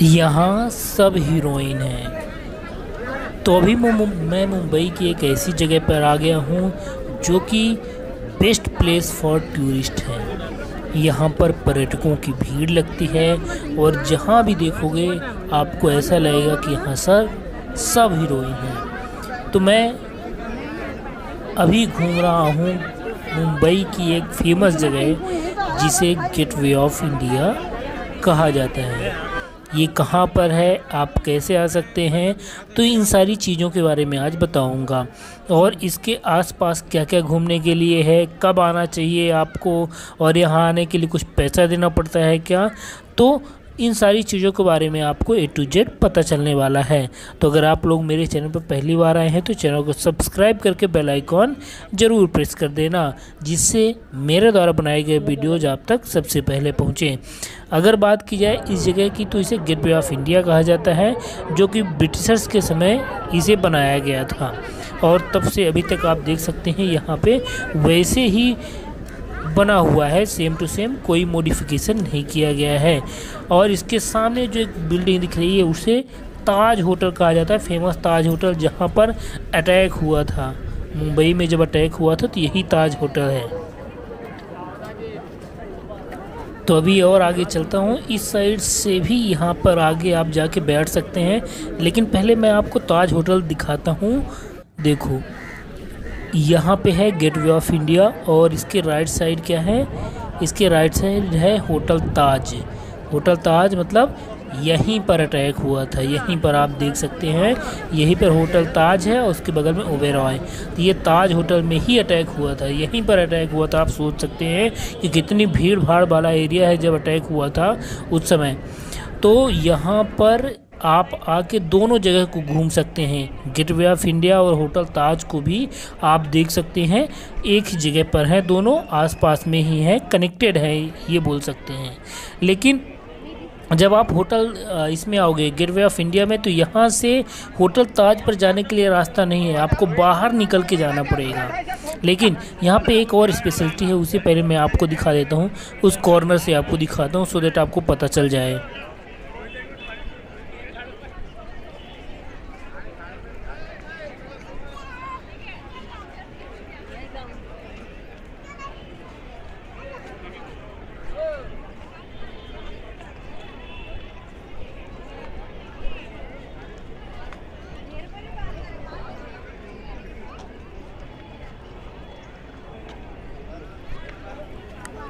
यहाँ सब हीरोइन हैं। तो अभी मैं मुंबई की एक ऐसी जगह पर आ गया हूँ, जो कि बेस्ट प्लेस फॉर टूरिस्ट है। यहाँ पर पर्यटकों की भीड़ लगती है, और जहाँ भी देखोगे, आपको ऐसा लगेगा कि यहाँ सर, सब हीरोइन हैं। तो मैं अभी घूम रहा हूँ मुंबई की एक फ़ेमस जगह, जिसे गेटवे ऑफ़ इंडिया कहा जाता है। ये कहाँ पर है, आप कैसे आ सकते हैं? तो इन सारी चीज़ों के बारे में आज बताऊँगा। और इसके आसपास क्या क्या घूमने के लिए है, कब आना चाहिए आपको, और यहाँ आने के लिए कुछ पैसा देना पड़ता है क्या? तो इन सारी चीज़ों के बारे में आपको ए टू जेड पता चलने वाला है। तो अगर आप लोग मेरे चैनल पर पहली बार आए हैं तो चैनल को सब्सक्राइब करके बेल आइकॉन ज़रूर प्रेस कर देना, जिससे मेरे द्वारा बनाए गए वीडियोज़ आप तक सबसे पहले पहुँचें। अगर बात की जाए इस जगह की तो इसे गेटवे ऑफ़ इंडिया कहा जाता है, जो कि ब्रिटिशर्स के समय इसे बनाया गया था। और तब से अभी तक आप देख सकते हैं, यहाँ पे वैसे ही बना हुआ है सेम टू सेम कोई मॉडिफिकेशन नहीं किया गया है। और इसके सामने जो एक बिल्डिंग दिख रही है, उसे ताज होटल कहा जाता है फ़ेमस ताज होटल जहाँ पर अटैक हुआ था। मुंबई में जब अटैक हुआ था तो यही ताज होटल है। तो अभी और आगे चलता हूँ। इस साइड से भी यहाँ पर आगे आप जाके बैठ सकते हैं। लेकिन पहले मैं आपको ताज होटल दिखाता हूँ। देखो। यहाँ पे है गेटवे ऑफ़ इंडिया और इसके राइट साइड क्या है? इसके राइट साइड है होटल ताज होटल ताज मतलब यहीं पर अटैक हुआ था, यहीं पर आप देख सकते हैं। यहीं पर होटल ताज है और उसके बगल में ओबेरॉय तो ये ताज होटल में ही अटैक हुआ था, यहीं पर अटैक हुआ था। आप सोच सकते हैं कि कितनी भीड़ भाड़ वाला एरिया है जब अटैक हुआ था उस समय। तो यहाँ पर आप आके दोनों जगह को घूम सकते हैं। गेटवे ऑफ़ इंडिया और होटल ताज को भी आप देख सकते हैं। एक ही जगह पर है, दोनों आसपास में ही है कनेक्टेड है, ये बोल सकते हैं। लेकिन जब आप होटल इसमें आओगे गेटवे ऑफ़ इंडिया में तो यहाँ से होटल ताज पर जाने के लिए रास्ता नहीं है। आपको बाहर निकल के जाना पड़ेगा। लेकिन यहाँ पे एक और स्पेशलिटी है, उसे पहले मैं आपको दिखा देता हूँ। उस कॉर्नर से आपको दिखाता हूँ सो देट आपको पता चल जाए।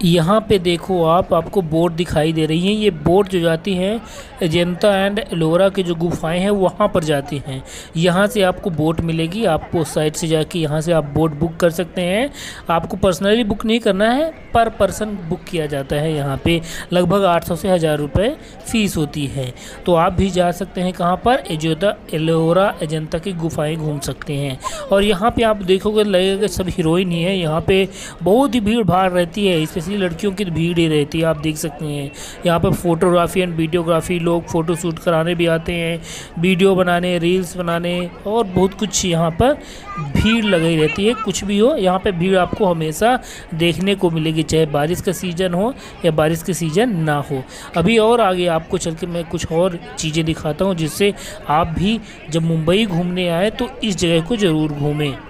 यहाँ पे देखो आप, आपको बोट दिखाई दे रही हैं। ये बोट जो जाती हैं अजंता एंड एलोरा की जो गुफाएँ हैं, वहाँ पर जाती हैं। यहाँ से आपको बोट मिलेगी। आपको साइड से जाके यहाँ से आप बोट बुक कर सकते हैं। आपको पर्सनली बुक नहीं करना है, पर पर्सन बुक किया जाता है यहाँ पे। लगभग 800 से हज़ार रुपये फ़ीस होती है। तो आप भी जा सकते हैं कहाँ पर? एजोदा, एलोरा, एजेंता की गुफाएँ घूम सकते हैं। और यहाँ पर आप देखोगे, लगेगा सब हीरोइन ही है। यहाँ पर बहुत ही भीड़ भाड़ रहती है। स्पेशली लड़कियों की भीड़ ही रहती है, आप देख सकते हैं। यहाँ पर फोटोग्राफी एंड वीडियोग्राफी लोग फ़ोटो शूट कराने भी आते हैं, वीडियो बनाने, रील्स बनाने और बहुत कुछ यहाँ पर भीड़ लगी रहती है। कुछ भी हो, यहाँ पर भीड़ आपको हमेशा देखने को मिलेगी, चाहे बारिश का सीज़न हो या बारिश का सीज़न ना हो। अभी और आगे आपको चल के मैं कुछ और चीज़ें दिखाता हूँ, जिससे आप भी जब मुंबई घूमने आए तो इस जगह को ज़रूर घूमें।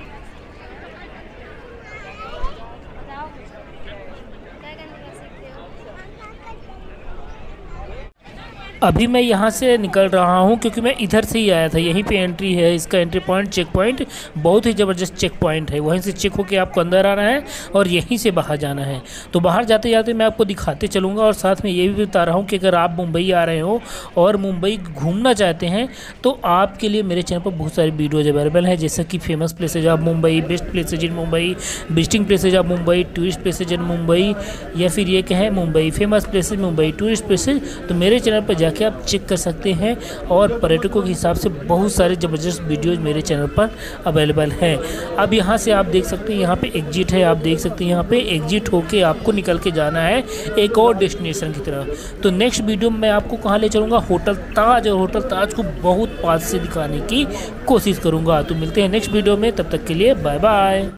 अभी मैं यहाँ से निकल रहा हूँ क्योंकि मैं इधर से ही आया था। यहीं पे एंट्री है, इसका एंट्री पॉइंट चेक पॉइंट बहुत ही ज़बरदस्त चेक पॉइंट है। वहीं से चेक होकर आपको अंदर आना है और यहीं से बाहर जाना है। तो बाहर जाते जाते मैं आपको दिखाते चलूँगा और साथ में ये भी बता रहा हूँ कि अगर आप मुंबई आ रहे हो और मुंबई घूमना चाहते हैं तो आपके लिए मेरे चैनल पर बहुत सारी वीडियोज़ अवेलेबल हैं। जैसे कि famous places of Mumbai best places in Mumbai visiting places of Mumbai tourist places in Mumbai या फिर ये कहें Mumbai famous places Mumbai tourist places तो मेरे चैनल पर जाके आप चेक कर सकते हैं और पर्यटकों के हिसाब से बहुत सारे ज़बरदस्त वीडियोज़ मेरे चैनल पर अवेलेबल हैं। अब यहाँ से आप देख सकते हैं, यहाँ पे एग्जिट है, आप देख सकते हैं, यहाँ पे एग्जिट होके आपको निकल के जाना है एक और डेस्टिनेशन की तरफ़ तो नेक्स्ट वीडियो में मैं आपको कहाँ ले चलूँगा? होटल ताज, और होटल ताज को बहुत पास से दिखाने की कोशिश करूँगा। तो मिलते हैं नेक्स्ट वीडियो में, तब तक के लिए बाय बाय